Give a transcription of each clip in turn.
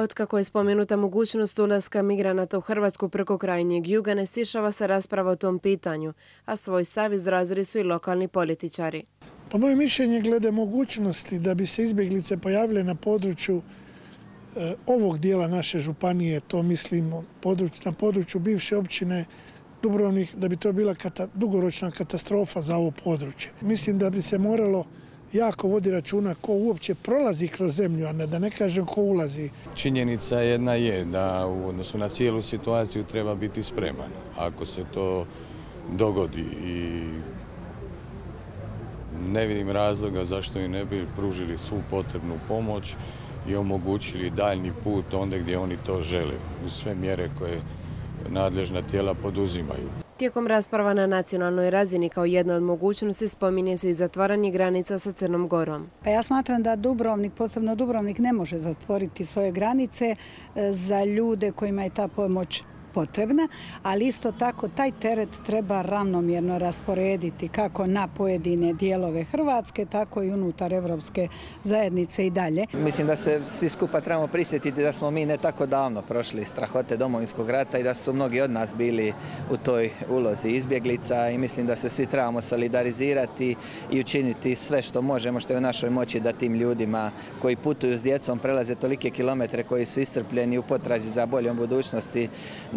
Otkako je spomenuta mogućnost ulaska migranata u Hrvatsku preko krajnjeg juga, ne stišava se rasprava o tom pitanju, a svoj stav izrazili su i lokalni političari. Po moje mišljenje glede mogućnosti da bi se izbjeglice pojavile na području e, ovog dijela naše županije, to mislimo na području bivše općine Dubrovnik, da bi to bila dugoročna katastrofa za ovo područje. Mislim da bi se moralo jako vodi računa ko uopće prolazi kroz zemlju, a ne da ne kažem ko ulazi. Činjenica jedna je da u odnosu na cijelu situaciju treba biti spreman. Ako se to dogodi i ne vidim razloga zašto im ne bi pružili svu potrebnu pomoć i omogućili daljni put onda gdje oni to žele, uz sve mjere koje nadležna tijela poduzimaju. Tijekom rasprava na nacionalnoj razini kao jedna od mogućnosti spominje se i zatvaranje granica sa Crnom Gorom. Pa ja smatram da Dubrovnik, posebno Dubrovnik, ne može zatvoriti svoje granice e, za ljude kojima je ta pomoć potrebna, ali isto tako taj teret treba ravnomjerno rasporediti kako na pojedine dijelove Hrvatske, tako i unutar Evropske zajednice i dalje. Mislim da se svi skupa trebamo prisjetiti da smo mi ne tako davno prošli strahote domovinskog rata i da su mnogi od nas bili u toj ulozi izbjeglica i mislim da se svi trebamo solidarizirati i učiniti sve što možemo, što je u našoj moći da tim ljudima koji putuju s djecom, prelaze tolike kilometre koji su iscrpljeni u potrazi za boljom budućnosti,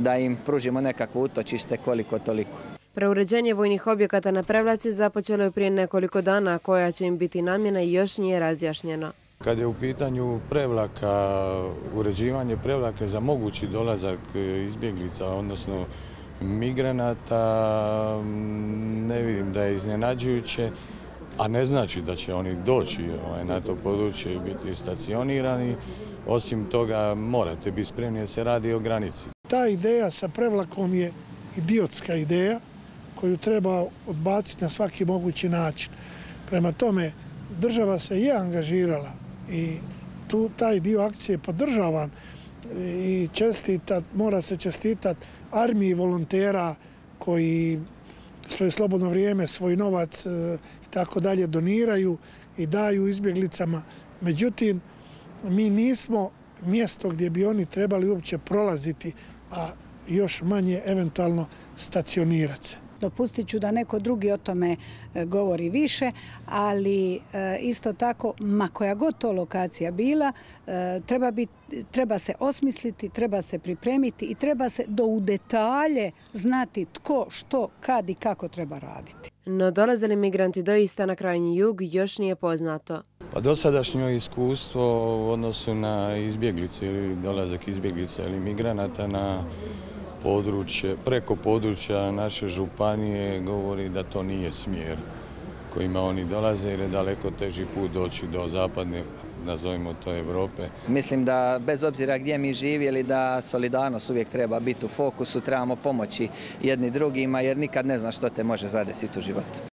da im pružimo nekakvo utočište koliko toliko. Preuređenje vojnih objekata na Prevlaci započelo je prije nekoliko dana, koja će im biti namjena i još nije razjašnjena. Kad je u pitanju prevlaka, uređivanje prevlake za mogući dolazak izbjeglica, odnosno migranata, ne vidim da je iznenađujuće, a ne znači da će oni doći ovaj, na to područje i biti stacionirani. Osim toga morate biti spremni jer se radi o granici. Ta ideja sa prevlakom je idiotska ideja koju treba odbaciti na svaki mogući način. Prema tome, država se je angažirala i tu taj dio akcije je podržavan i čestitat, mora se čestitat armiji volontera koji svoje slobodno vrijeme, svoj novac e, i tako dalje doniraju i daju izbjeglicama. Međutim, mi nismo mjesto gdje bi oni trebali uopće prolaziti, a još manje eventualno stacionirati se. Dopustit ću da neko drugi o tome e, govori više, ali e, isto tako, ma koja god to lokacija bila, e, treba, treba se osmisliti, treba se pripremiti i treba se do u detalje znati tko, što, kad i kako treba raditi. No dolazili migranti doista na krajnji jug još nije poznato. Pa dosadašnje iskustvo u odnosu na izbjeglice ili dolazak izbjeglica ili migranata na područje, preko područja naše županije govori da to nije smjer kojima oni dolaze jer je daleko teži put doći do zapadne, nazovimo to Europe. Mislim da bez obzira gdje mi živjeli da solidarnost uvijek treba biti u fokusu, trebamo pomoći jedni drugima jer nikad ne zna što te može zadesiti u životu.